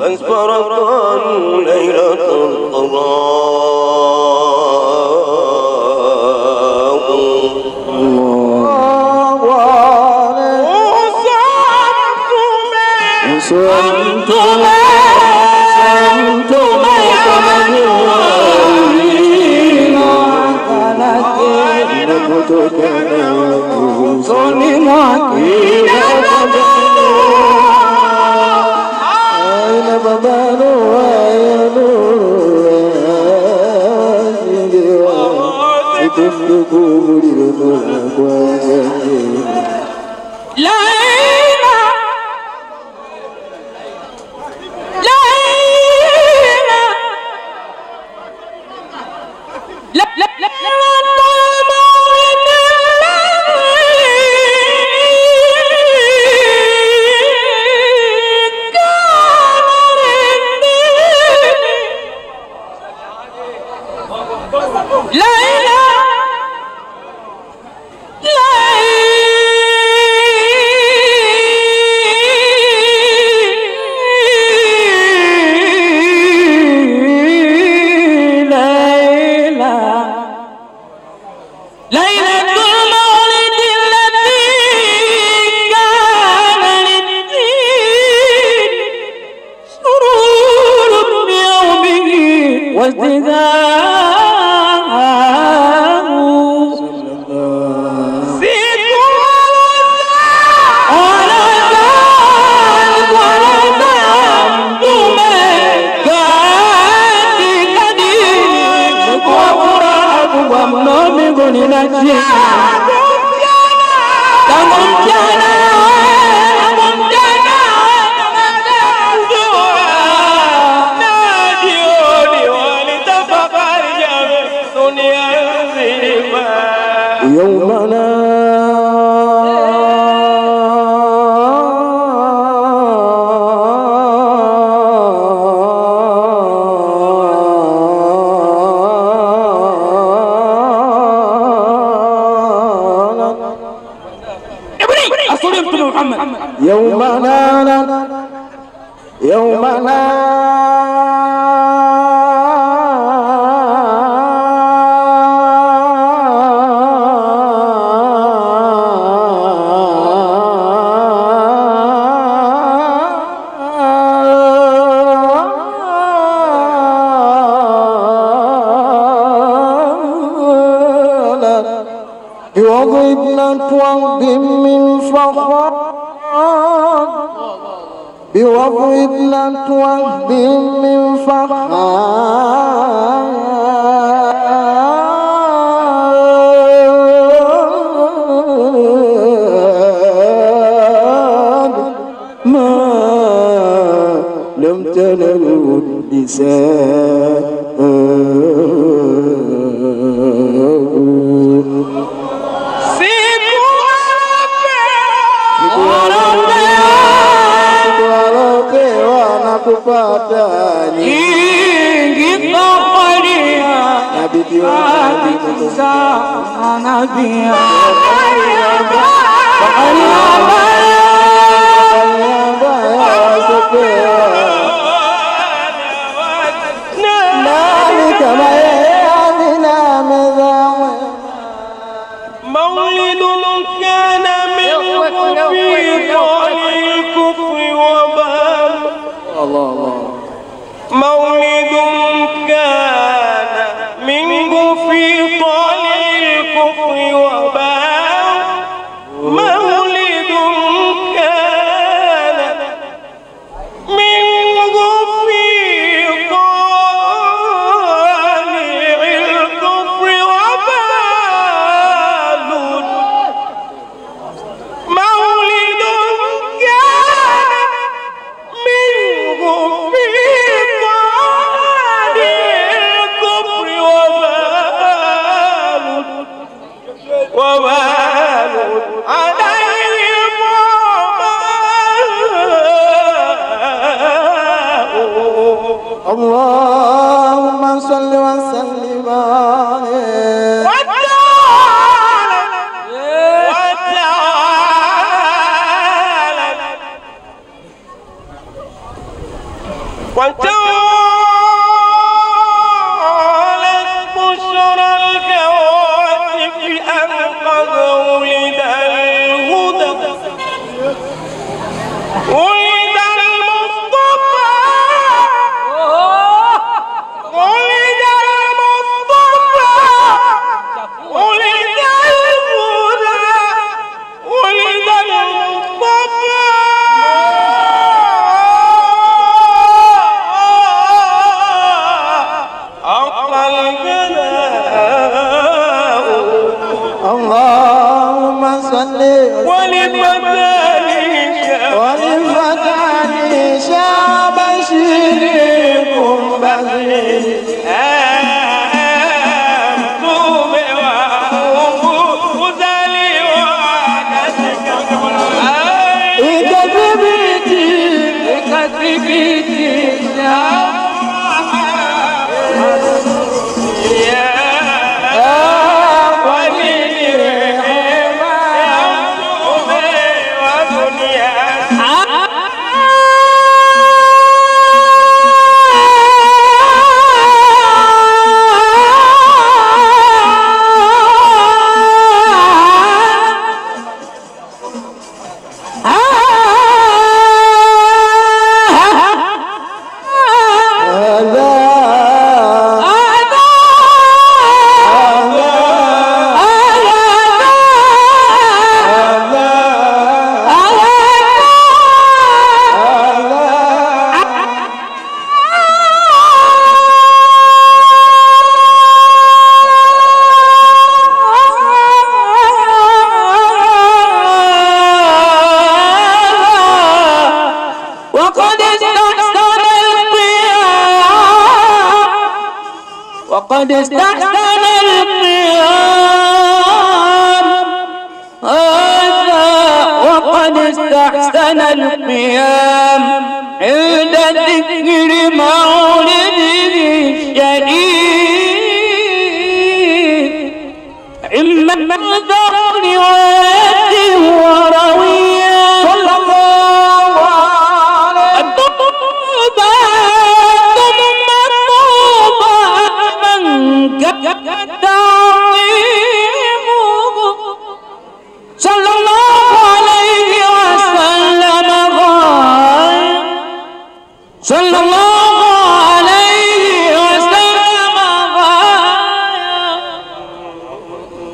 أسبرت ليلة القرار kubulira mulakwanye يوم لا يوم لا وضربنا وضرب من فخر بوضع لتوهد من فخار. ما لم تنلوا النساء Yeah. One, two. وقد استحسن القيام. هذا وقد استحسن القيام. عند ذكر مولده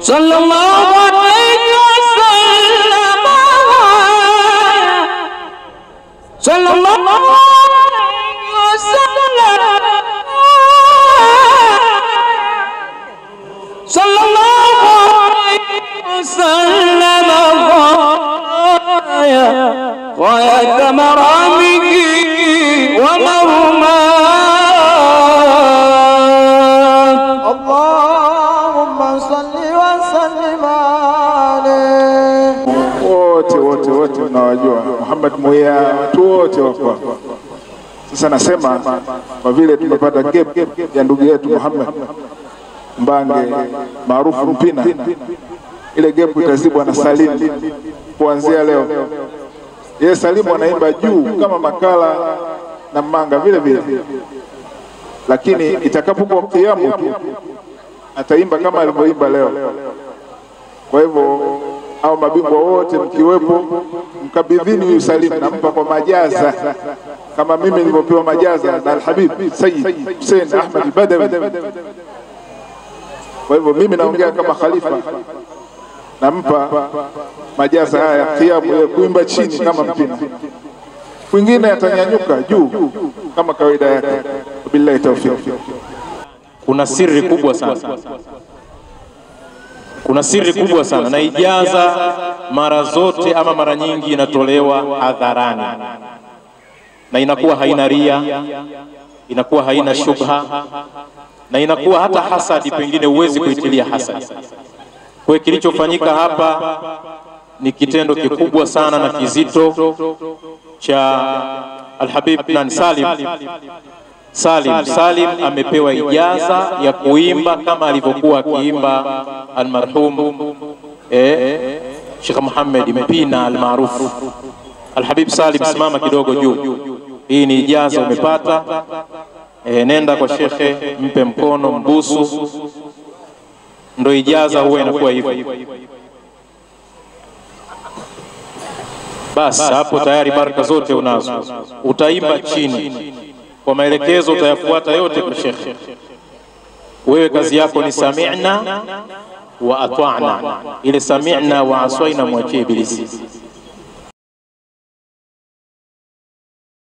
صلى الله عليه وسلم. صلى الله عليه وسلم. صلى الله عليه وسلم غاية غاية مرامه ومرماه Muhammad Muya, watu wote wako. Sasa nasema kwa vile tumepata gap ya ndugu yetu Muhammad Mbange maarufu Mpina, ile gap itazibwa na Salimu kuanzia leo. Yeye Salimu anaimba juu kama makala na manga vile vile, lakini itakapokuwa kiamu tu ataimba kama alivyoimba leo. Kwa hivyo au mabingwa wote mkiwepo, mkabidhini huyu Salim, nampa kwa majaza kama mimi nilivyopewa majaza na Alhabib Sayyid Hussein Ahmad Badawi. Kwa hivyo mimi naongea kama khalifa, nampa majaza haya ya kiamu ya kuimba chini kama Mpina, kwingine atanyanyuka juu kama kawaida yake. Billahi tawfiq. kuna siri kubwa sana, kuna siri kubwa sana, na ijaza mara zote ama mara nyingi inatolewa hadharani. Na inakuwa haina ria, inakuwa haina shubha na inakuwa hata hasadi, pengine huwezi kuitilia hasadi. Kwa hiyo kilichofanyika hapa ni kitendo kikubwa sana na kizito cha Alhabib nan Salim Salim. Salim. Amepewa ijaza ya kuimba kama alivyokuwa akiimba almarhum eh, Sheikh Muhammad Mpina almaarufu. Alhabib Salim, simama kidogo juu. hii ni ijaza umepata. E, nenda kwa shekhe, mpe mkono, mbusu, ndo ijaza huwa inakuwa hivyo. Basi hapo tayari baraka zote unazo, utaimba chini kwa maelekezo, utayafuata yote kwa shekhe. Wewe kazi yako ni sami'na wa atwa'na, Ile sami'na wa aswaina mwachie Ibilisi.